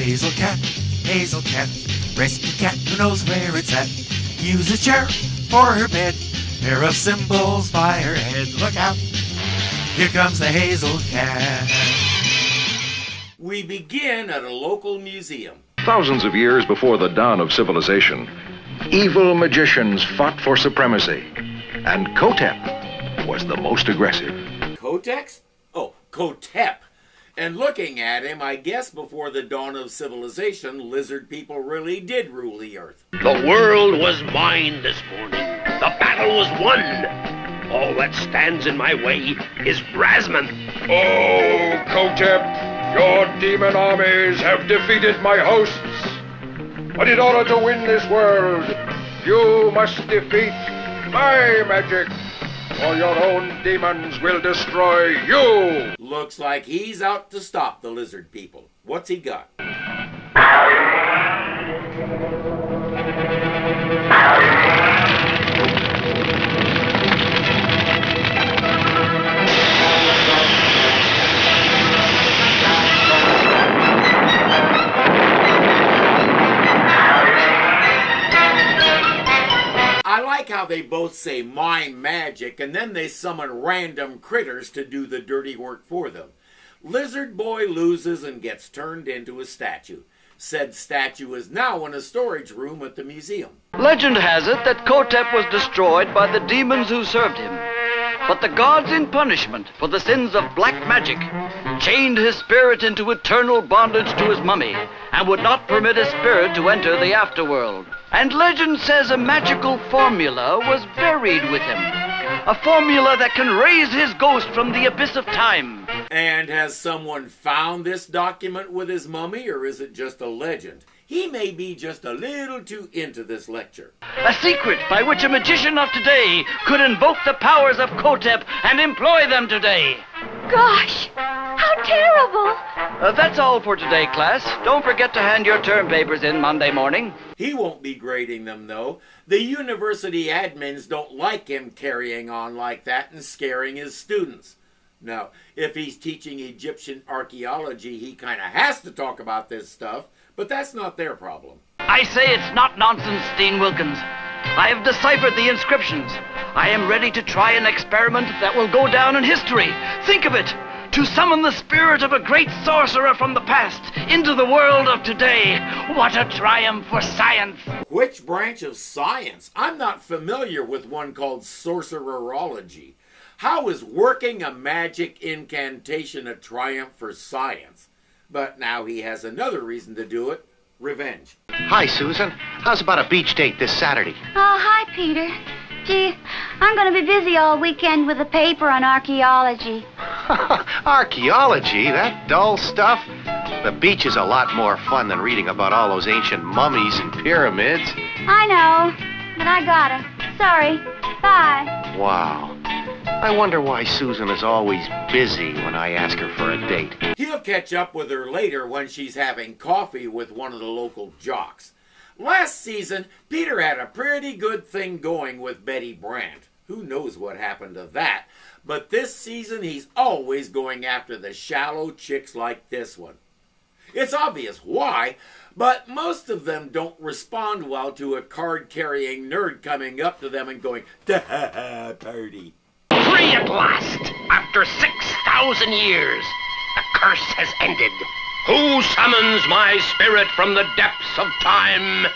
Hazel cat, Hazel cat, rescue cat who knows where it's at. Use a chair for her bed, pair of cymbals by her head. Look out, here comes the Hazel cat. We begin at a local museum. Thousands of years before the dawn of civilization, evil magicians fought for supremacy, and Kotep was the most aggressive. Kotex? Oh, Kotep. And looking at him, I guess before the dawn of civilization, lizard people really did rule the earth. The world was mine this morning. The battle was won. All that stands in my way is Brasman. Oh, Kotep, your demon armies have defeated my hosts. But in order to win this world, you must defeat my magic, or your own demons will destroy you. Looks like he's out to stop the lizard people. What's he got? They both say my magic and then they summon random critters to do the dirty work for them. Lizard Boy loses and gets turned into a statue. Said statue is now in a storage room at the museum. Legend has it that Kotep was destroyed by the demons who served him. But the gods, in punishment for the sins of black magic, chained his spirit into eternal bondage to his mummy and would not permit his spirit to enter the afterworld. And legend says a magical formula was buried with him. A formula that can raise his ghost from the abyss of time. And has someone found this document with his mummy or is it just a legend? He may be just a little too into this lecture. A secret by which a magician of today could invoke the powers of Kotep and employ them today. Gosh, how terrible! Uh, that's all for today, class. Don't forget to hand your term papers in Monday morning. He won't be grading them, though. The university admins don't like him carrying on like that and scaring his students. Now, if he's teaching Egyptian archaeology, he kind of has to talk about this stuff, but that's not their problem. I say it's not nonsense, Dean Wilkins. I have deciphered the inscriptions. I am ready to try an experiment that will go down in history. Think of it! To summon the spirit of a great sorcerer from the past into the world of today. What a triumph for science! Which branch of science? I'm not familiar with one called sorcererology. How is working a magic incantation a triumph for science? But now he has another reason to do it revenge. Hi, Susan. How's about a beach date this Saturday? Oh, hi, Peter. Gee, I'm going to be busy all weekend with a paper on archaeology. Archaeology? That dull stuff? The beach is a lot more fun than reading about all those ancient mummies and pyramids. I know, but I gotta. Sorry. Bye. Wow. I wonder why Susan is always busy when I ask her for a date. He'll catch up with her later when she's having coffee with one of the local jocks. Last season, Peter had a pretty good thing going with Betty Brandt. Who knows what happened to that? But this season, he's always going after the shallow chicks like this one. It's obvious why, but most of them don't respond well to a card carrying nerd coming up to them and going, "Da party. Free at last, after 6,000 years. The curse has ended. Who summons my spirit from the depths of time?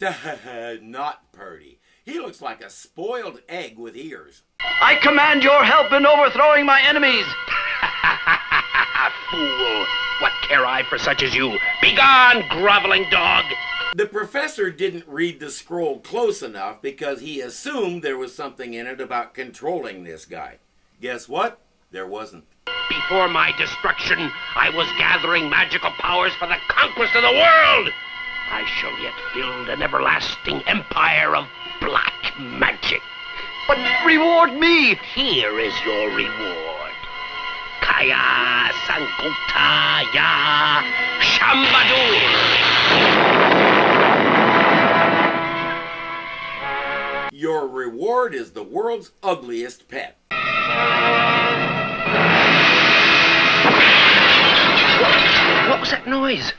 Not Purdy. He looks like a spoiled egg with ears. I command your help in overthrowing my enemies. Fool! What care I for such as you? Begone, groveling dog! The professor didn't read the scroll close enough because he assumed there was something in it about controlling this guy. Guess what? There wasn't. Before my destruction, I was gathering magical powers for the conquest of the world! I shall yet build an everlasting empire of black magic. But reward me. Here is your reward. Kaya Sankota Ya Shambadur. Your reward is the world's ugliest pet. What was that noise?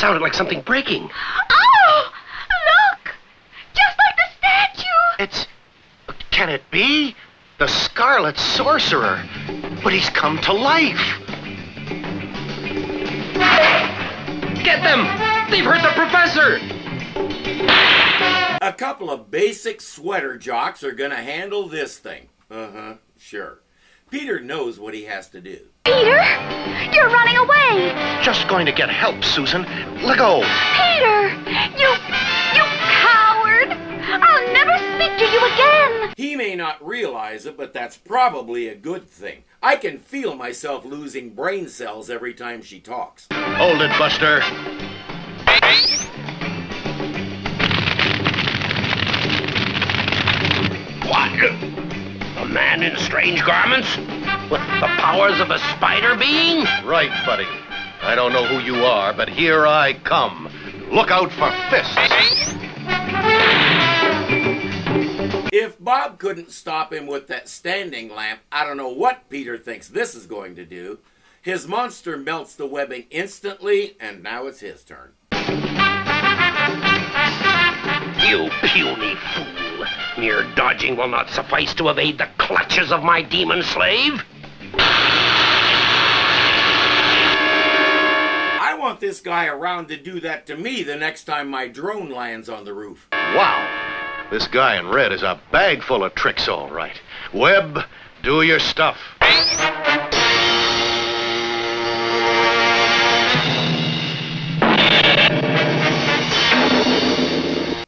Sounded like something breaking. Oh, look! Just like the statue. It's. Can it be? The Scarlet Sorcerer. But he's come to life. Get them! They've hurt the professor! A couple of basic sweater jocks are gonna handle this thing. Uh huh, sure. Peter knows what he has to do. Peter, you're running away. Just going to get help, Susan. Let go. Peter, you, you coward! I'll never speak to you again. He may not realize it, but that's probably a good thing. I can feel myself losing brain cells every time she talks. Hold it, Buster. What? A man in strange garments? With the powers of a spider being? Right, buddy. I don't know who you are, but here I come. Look out for fists. If Bob couldn't stop him with that standing lamp, I don't know what Peter thinks this is going to do. His monster melts the webbing instantly, and now it's his turn. You puny fool. Mere dodging will not suffice to evade the clutches of my demon slave. I want this guy around to do that to me the next time my drone lands on the roof. Wow. This guy in red is a bag full of tricks, all right. Webb, do your stuff.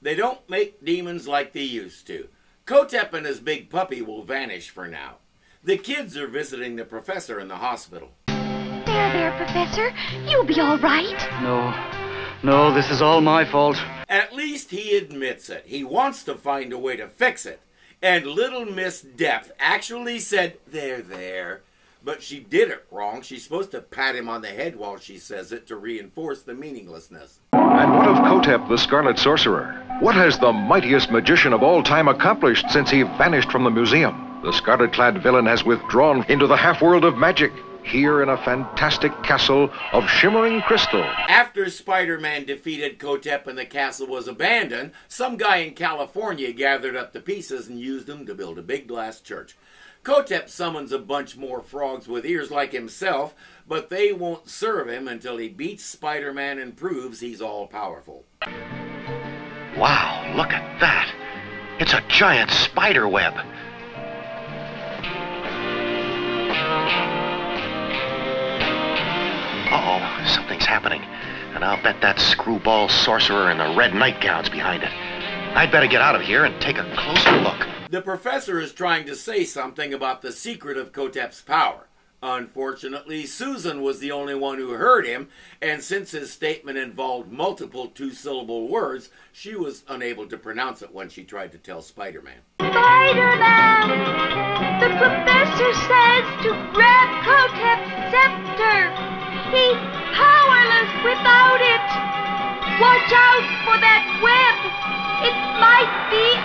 They don't make demons like they used to. Kotep and his big puppy will vanish for now. The kids are visiting the professor in the hospital. There, there, Professor. You'll be all right. No, no, this is all my fault. At least he admits it. He wants to find a way to fix it. And little Miss Depth actually said, There, there. But she did it wrong. She's supposed to pat him on the head while she says it to reinforce the meaninglessness. And what of Kotep, the Scarlet Sorcerer? What has the mightiest magician of all time accomplished since he vanished from the museum? The scarlet clad villain has withdrawn into the half world of magic, here in a fantastic castle of shimmering crystal. After Spider Man defeated Kotep and the castle was abandoned, some guy in California gathered up the pieces and used them to build a big glass church. Kotep summons a bunch more frogs with ears like himself, but they won't serve him until he beats Spider Man and proves he's all powerful. Wow, look at that. It's a giant spider web. Happening. And I'll bet that screwball sorcerer in the red nightgown's behind it. I'd better get out of here and take a closer look. The professor is trying to say something about the secret of Kotep's power. Unfortunately, Susan was the only one who heard him, and since his statement involved multiple two syllable words, she was unable to pronounce it when she tried to tell Spider Man. Spider-Man! The professor says to grab Kotep's scepter. He's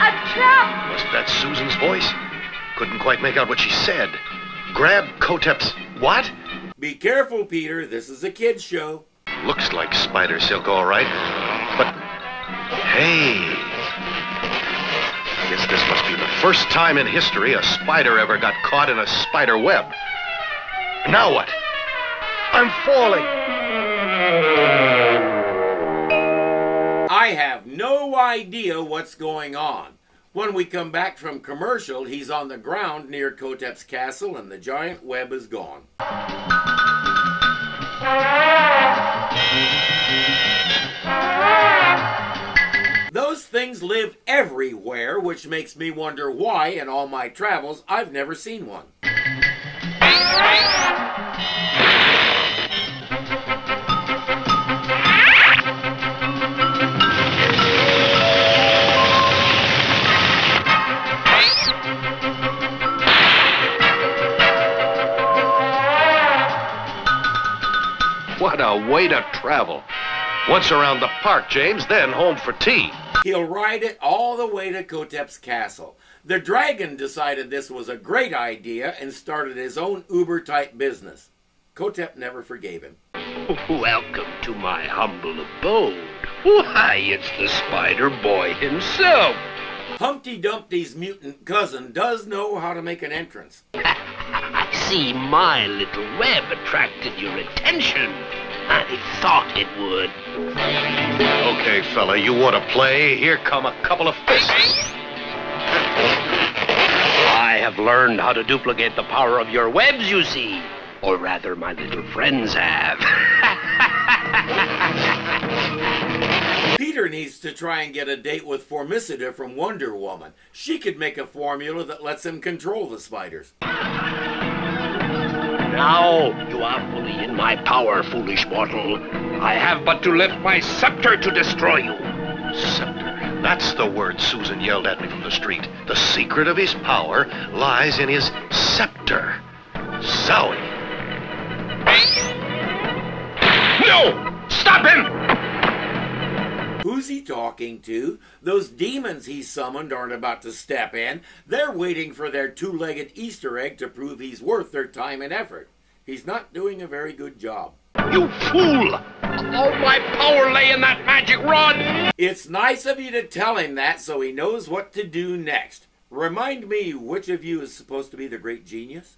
a trap. Was that Susan's voice? Couldn't quite make out what she said. Grab Kotep's what? Be careful, Peter. This is a kid's show. Looks like spider silk, all right. But hey, I guess this must be the first time in history a spider ever got caught in a spider web. Now what? I'm falling. I have no idea what's going on. When we come back from commercial, he's on the ground near Kotep's castle and the giant web is gone. Those things live everywhere, which makes me wonder why, in all my travels, I've never seen one. What a way to travel. Once around the park, James, then home for tea. He'll ride it all the way to Kotep's castle. The dragon decided this was a great idea and started his own Uber type business. Kotep never forgave him. Welcome to my humble abode. Why, it's the Spider Boy himself. Humpty Dumpty's mutant cousin does know how to make an entrance. I see my little web attracted your attention. I thought it would. Okay, fella, you want to play? Here come a couple of fists. I have learned how to duplicate the power of your webs, you see. Or rather, my little friends have. Peter needs to try and get a date with Formicida from Wonder Woman. She could make a formula that lets him control the spiders. Now you are fully in my power, foolish mortal. I have but to lift my scepter to destroy you. Scepter. That's the word Susan yelled at me from the street. The secret of his power lies in his scepter. Zowie. No! Stop him! Who's he talking to? Those demons he summoned aren't about to step in. They're waiting for their two legged Easter egg to prove he's worth their time and effort. He's not doing a very good job. You fool! All my power lay in that magic rod! It's nice of you to tell him that so he knows what to do next. Remind me which of you is supposed to be the great genius?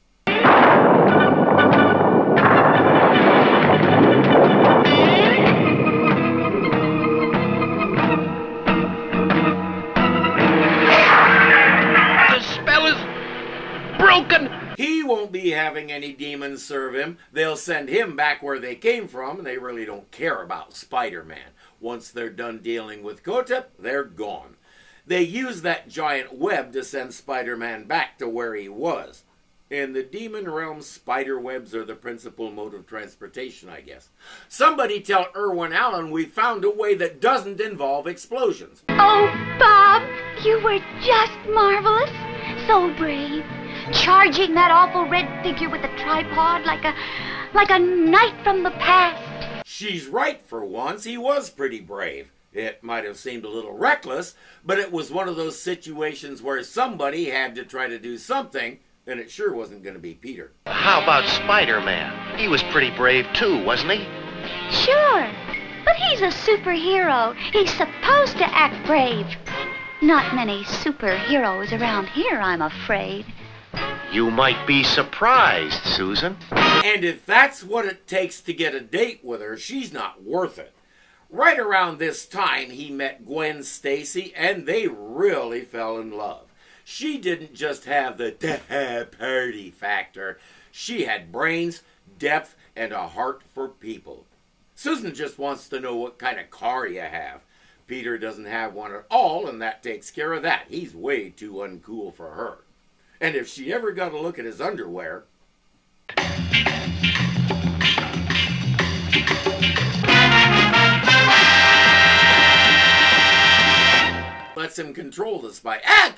Having any demons serve him. They'll send him back where they came from, and they really don't care about Spider Man. Once they're done dealing with Kotep, they're gone. They use that giant web to send Spider Man back to where he was. In the demon realm, spider webs are the principal mode of transportation, I guess. Somebody tell Irwin Allen we found a way that doesn't involve explosions. Oh, Bob, you were just marvelous. So brave. Charging that awful red figure with a tripod like a like a knight from the past. She's right for once. He was pretty brave. It might have seemed a little reckless, but it was one of those situations where somebody had to try to do something, and it sure wasn't going to be Peter. How about Spider-Man? He was pretty brave too, wasn't he? Sure. But he's a superhero. He's supposed to act brave. Not many superheroes around here, I'm afraid. You might be surprised, Susan. And if that's what it takes to get a date with her, she's not worth it. Right around this time, he met Gwen Stacy, and they really fell in love. She didn't just have the party factor, she had brains, depth, and a heart for people. Susan just wants to know what kind of car you have. Peter doesn't have one at all, and that takes care of that. He's way too uncool for her. And if she ever got a look at his underwear, lets him control the spy. Ag!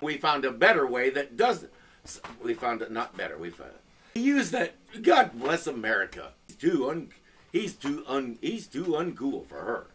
we found a better way that doesn't. We found it not better. We found it. We use that. God bless America. He's too un. He's too un. He's too uncool for her.